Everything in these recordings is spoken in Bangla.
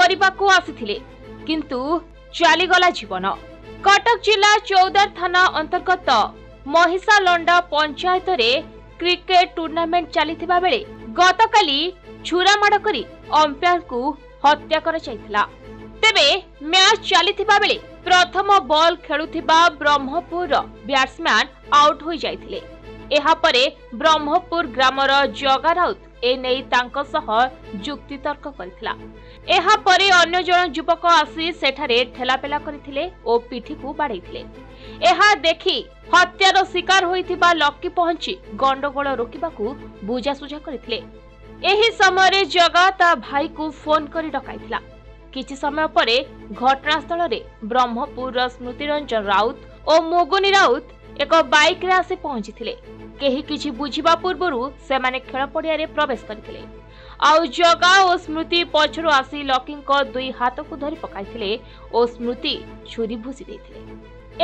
କରିବାକୁ ଆସିଥିଲେ କିନ୍ତୁ ଚାଲିଗଲା ଜୀବନ କଟକ ଜିଲ୍ଲା ଚୌଦାର ଥାନା ଅନ୍ତର୍ଗତ ମହିଷାଲଣ୍ଡା ପଞ୍ଚାୟତରେ କ୍ରିକେଟ୍ ଟୁର୍ଣ୍ଣାମେଣ୍ଟ ଚାଲିଥିବା ବେଳେ ଗତକାଲି ଛୁରାମାଡ଼ କରି ଅମ୍ପାୟରଙ୍କୁ ହତ୍ୟା କରାଯାଇଥିଲା ତେବେ ମ୍ୟାଚ୍ ଚାଲିଥିବା ବେଳେ ପ୍ରଥମ ବଲ୍ ଖେଳୁଥିବା ବ୍ରହ୍ମପୁରର ବ୍ୟାଟ୍ସମ୍ୟାନ୍ ଆଉଟ୍ ହୋଇଯାଇଥିଲେ ଏହାପରେ ବ୍ରହ୍ମପୁର ଗ୍ରାମର ଜଗା ରାଉତ ଏନେଇ ତାଙ୍କ ସହ ଯୁକ୍ତିତର୍କ କରିଥିଲା ଏହାପରେ ଅନ୍ୟ ଜଣ ଯୁବକ ଆସି ସେଠାରେ ଠେଲାପେଲା କରିଥିଲେ ଓ ପିଠିକୁ ବାଡ଼େଇଥିଲେ ଏହା ଦେଖି ହତ୍ୟାର ଶିକାର ହୋଇଥିବା ଲକି ପହଞ୍ଚି ଗଣ୍ଡଗୋଳ ରୋକିବାକୁ ବୁଝାସୁଝା କରିଥିଲେ ଏହି ସମୟରେ ଜଗା ତା ଭାଇକୁ ଫୋନ୍ କରି ଡକାଇଥିଲା କିଛି ସମୟ ପରେ ଘଟଣାସ୍ଥଳରେ ବ୍ରହ୍ମପୁରର ସ୍ମୃତିରଞ୍ଜନ ରାଉତ ଓ ମୋଗୁନି ରାଉତ ଏକ ବାଇକ୍ରେ ଆସି ପହଞ୍ଚିଥିଲେ କେହି କିଛି ବୁଝିବା ପୂର୍ବରୁ ସେମାନେ ଖେଳ ପଡ଼ିଆରେ ପ୍ରବେଶ କରିଥିଲେ ଆଉ ଜଗା ଓ ସ୍ମୃତି ପଛରୁ ଆସି ଲକିଙ୍କ ଦୁଇ ହାତକୁ ଧରି ପକାଇଥିଲେ ଓ ସ୍ମୃତି ଛୁରୀ ଭୁସି ଦେଇଥିଲେ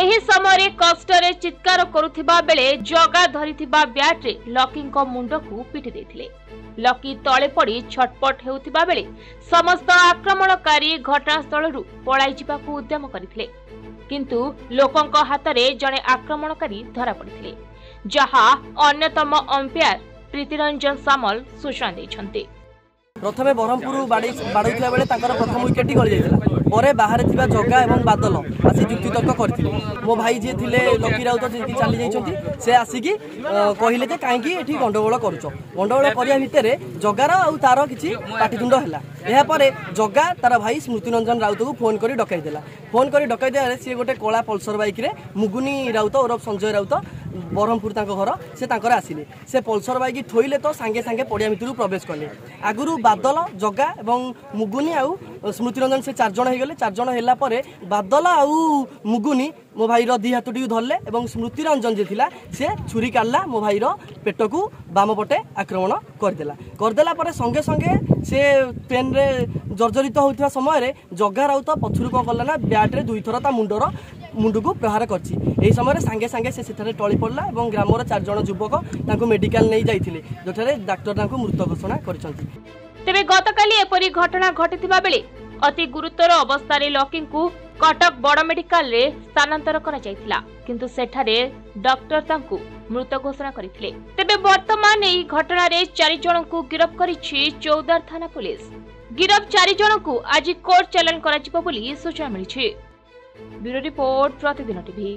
ଏହି ସମୟରେ କଷ୍ଟରେ ଚିତ୍କାର କରୁଥିବା ବେଳେ ଜଗା ଧରିଥିବା ବ୍ୟାଟ୍ରେ ଲକିଙ୍କ ମୁଣ୍ଡକୁ ପିଟି ଦେଇଥିଲେ ଲକି ତଳେ ପଡ଼ି ଛଟପଟ ହେଉଥିବା ବେଳେ ସମସ୍ତ ଆକ୍ରମଣକାରୀ ଘଟଣାସ୍ଥଳରୁ ପଳାଇଯିବାକୁ ଉଦ୍ୟମ କରିଥିଲେ କିନ୍ତୁ ଲୋକଙ୍କ ହାତରେ ଜଣେ ଆକ୍ରମଣକାରୀ ଧରାପଡ଼ିଥିଲେ ଯାହା ଅନ୍ୟତମ ଅମ୍ପେୟାର ପ୍ରୀତିରଞ୍ଜନ ସାମଲ ସୂଚନା ଦେଇଛନ୍ତି প্রথমে ব্রহ্মপুর বাড়ুতা বেড়ে তাঁর প্রথম উইকেট টি গলি পরে বাহারে থাকা জগা এবং বাদল আসি যুক্তিতর্ক করে মো ভাই যে লকি রাউত যে চাল যাই সে আসিকি কহিলেন যে কী এটি গন্ডগোল করছ গন্ডগোল করা ভিতরে জগার আউ তার কিছু পাটিতুণ্ড হল এরপরে জগা তার ভাই স্মৃতিরঞ্জন রাউত ফোন করে ডকাই দেলা ফোন করে ডকাই দেওয়ার সি গোটে কলা পলসর বাইক্রে মুগুনি রাউত ওরফ সঞ্জয় ବ୍ରହ୍ମପୁର ତାଙ୍କ ଘର ସେ ତାଙ୍କର ଆସିଲେ ସେ ପଲସର ବାଇକି ଥୋଇଲେ ତ ସାଙ୍ଗେ ସାଙ୍ଗେ ପଡ଼ିଆ ଭିତରକୁ ପ୍ରବେଶ କଲେ ଆଗରୁ ବାଦଲ ଜଗା ଏବଂ ମୁଗୁନି ଆଉ ସ୍ମୃତିରଞ୍ଜନ ସେ ଚାରିଜଣ ହେଇଗଲେ ଚାରିଜଣ ହେଲା ପରେ ବାଦଲ ଆଉ ମୁଗୁନି ମୋ ଭାଇର ଦୁଇ ହାତଟିକୁ ଧରିଲେ ଏବଂ ସ୍ମୃତିରଞ୍ଜନ ଯିଏ ଥିଲା ସେ ଛୁରୀ କାଢ଼ିଲା ମୋ ଭାଇର ପେଟକୁ ବାମ ପଟେ ଆକ୍ରମଣ କରିଦେଲା କରିଦେଲା ପରେ ସଙ୍ଗେ ସଙ୍ଗେ ସେ ଟ୍ରେନ୍ରେ জর্জরিত হওয়া সময় জগা রাউত পছর কম কলা না দুই থর তা মুন্ডর মুন্ডকু প্রহার করছে এই সময় সাংে সাংে সে সেখানে টলি পড়লা এবং গ্রামের চারজন যুবক তাঁকু মেডিকাল নিয়ে যাই যেখানে ডাক্তার তাঁকু মৃত ঘোষণা করেছেন তেবে গতকাল এপরি ঘটনা ঘটিথিবা বেড়ে অতি গুরুতর অবস্থায় লকিঙ্কু কটক বড় মেডিকাল স্থানান্তর করা যাই কিন্তু সেখানে ডক্টর তাঁকু মৃত ঘোষণা করে তেবে বর্তমান এই ঘটনার চারি গিরফ করেছে চৌদার থানা পুলিশ ଗିରଫ ଚାରି ଜଣଙ୍କୁ ଆଜି କୋର୍ଟ ଚାଲାଣ କରାଯିବ ବୋଲି ସୂଚନା ମିଳିଛି ବ୍ୟୁରୋ ରିପୋର୍ଟ ପ୍ରତିଦିନ ଟିଭି